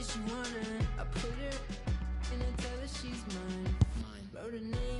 that you want her. I put her in a tell her she's mine. Wrote her name.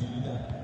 Vielen Dank.